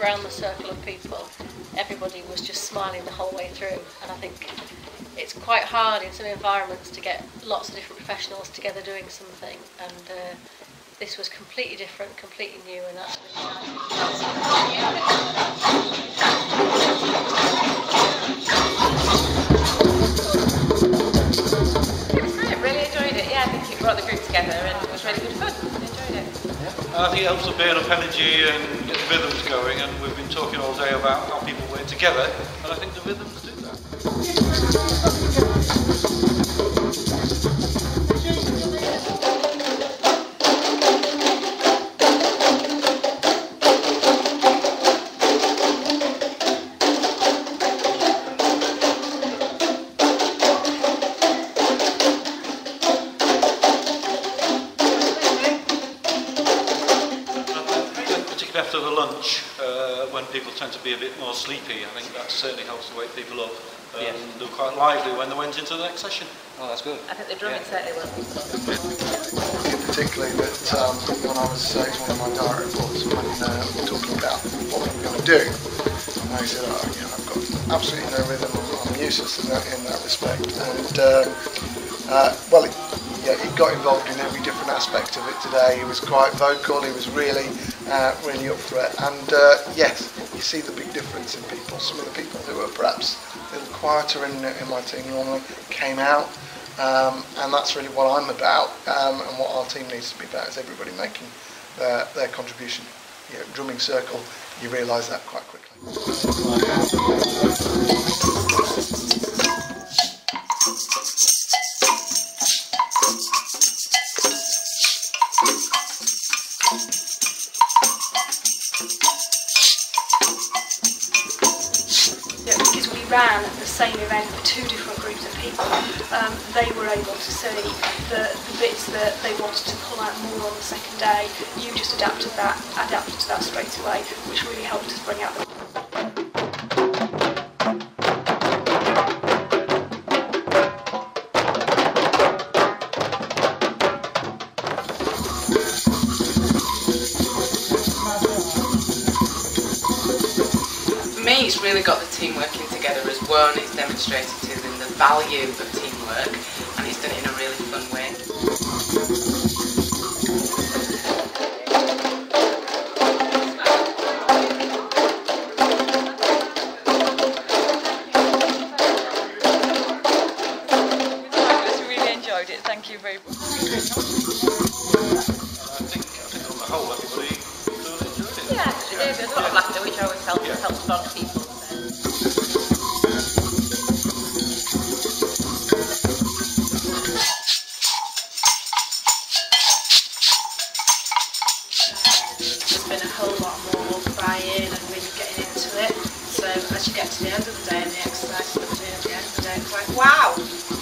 around the circle of people, everybody was just smiling the whole way through. And I think it's quite hard in some environments to get lots of different professionals together doing something. And uh, this was completely different, completely new, and that's really I think it helps to build up energy and get the rhythms going. And we've been talking all day about how people work together, and I think the rhythms do that. Particularly after the lunch, uh, when people tend to be a bit more sleepy, I think that certainly helps to wake people up. Um, Yeah. They're quite lively when they went into the next session. Oh, that's good. I think the drumming certainly will. particularly that um, when I was uh, one of my diary reports when uh, we were talking about what we were going to do, and I said, oh, you know, I've got absolutely no rhythm, I'm, I'm useless in that, in that respect. And um, uh, well, it, yeah, he got involved in every different aspect of it today. He was quite vocal. He was really, uh, really up for it. And uh, yes, you see the big difference in people. Some of the people who were perhaps a little quieter in, in my team normally came out. Um, and that's really what I'm about, um, and what our team needs to be about is everybody making their, their contribution. You know, drumming circle, you realise that quite quickly. Ran the same event for two different groups of people, um, they were able to see the, the bits that they wanted to pull out more on the second day. You just adapted that, adapted to that straight away, which really helped us bring out the it's really got the team working together as one. It's demonstrated to them the value of teamwork and it's done it in a really fun way. Really enjoyed it. Thank you very much. Always helps, Yeah. helps bond people. There's been a whole lot more buy-in and really getting into it. So as you get to the end of the day and the exercise at the end of the day, it's like, wow,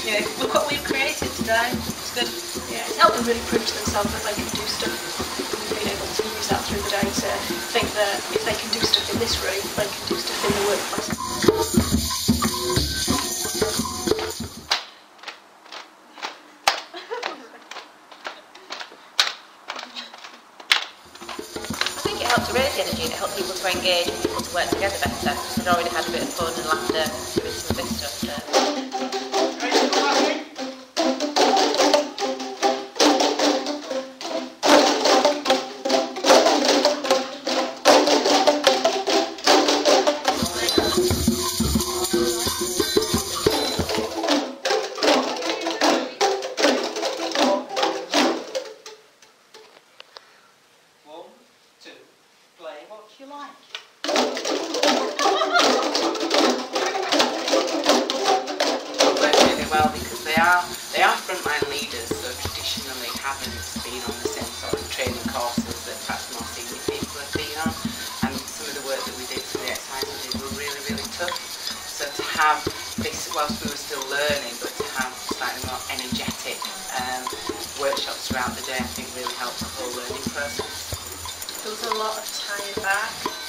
you know, look what we've created today. It's good. Yeah, it's helped them really prove to themselves that they can do stuff. Being able to use that through the day to think that if they can do stuff in this room, they can do stuff in the workplace. I think it helped to raise the energy it helped people to engage and people to work together better. Because they'd already had a bit of fun and laughter work really well because they are they are frontline leaders, so traditionally haven't been on the same sort of training courses that perhaps more senior people have been on. And some of the work that we did, some of the exercises we were really, really tough. So to have this whilst we were still learning, but to have slightly more energetic um, workshops throughout the day, I think really helped the whole learning process. There was a lot of tying back.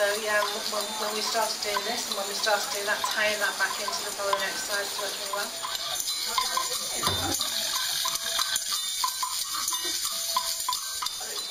So yeah, when, when we started doing this and when we started doing that, tying that back into the following exercise worked really well.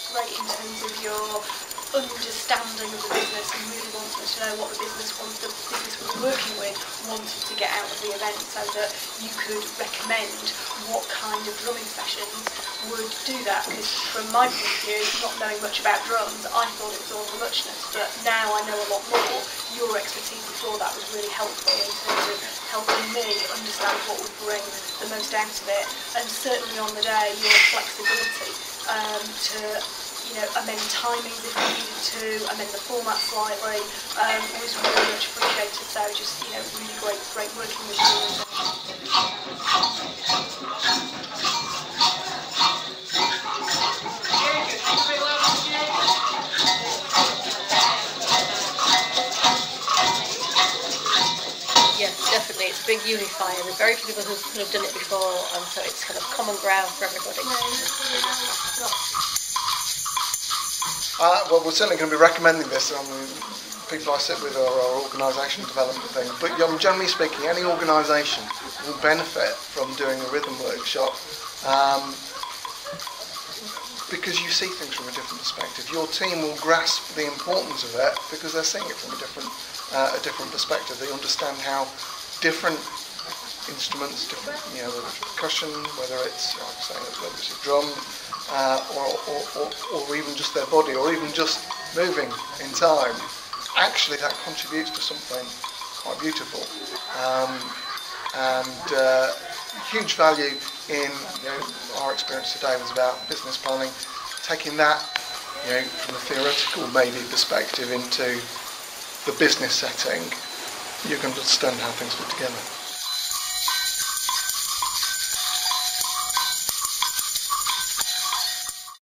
Great in terms of your understanding of the business and really wanted to know what the business wants, the business we're working with wanted to get out of the event so that you could recommend what kind of drumming sessions would do that. Because from my point of view, not knowing much about drums, I thought it was all the muchness, but now I know a lot more. Your expertise before that was really helpful in terms of helping me understand what would bring the most out of it, and certainly on the day, your flexibility um, to you know, amend timings if we needed to, amend the format slightly, um, was really much appreciated. So just, you know, really great, great working with you. Yeah, definitely. It's a big unifier. There's very few people who have done it before, and so it's kind of common ground for everybody. Uh, well, we're certainly going to be recommending this. Um, people I sit with are our organisation development thing. But um, generally speaking, any organisation will benefit from doing a rhythm workshop um, because you see things from a different perspective. Your team will grasp the importance of it because they're seeing it from a different, uh, a different perspective. They understand how different instruments, different, you know, whether it's percussion, whether it's, like I say, whether it's a drum, uh, or, or, or, or even just their body, or even just moving in time, actually that contributes to something quite beautiful. Um, and uh, huge value in you know, our experience today was about business planning, taking that you know, from a theoretical maybe perspective into the business setting, you can understand how things fit together.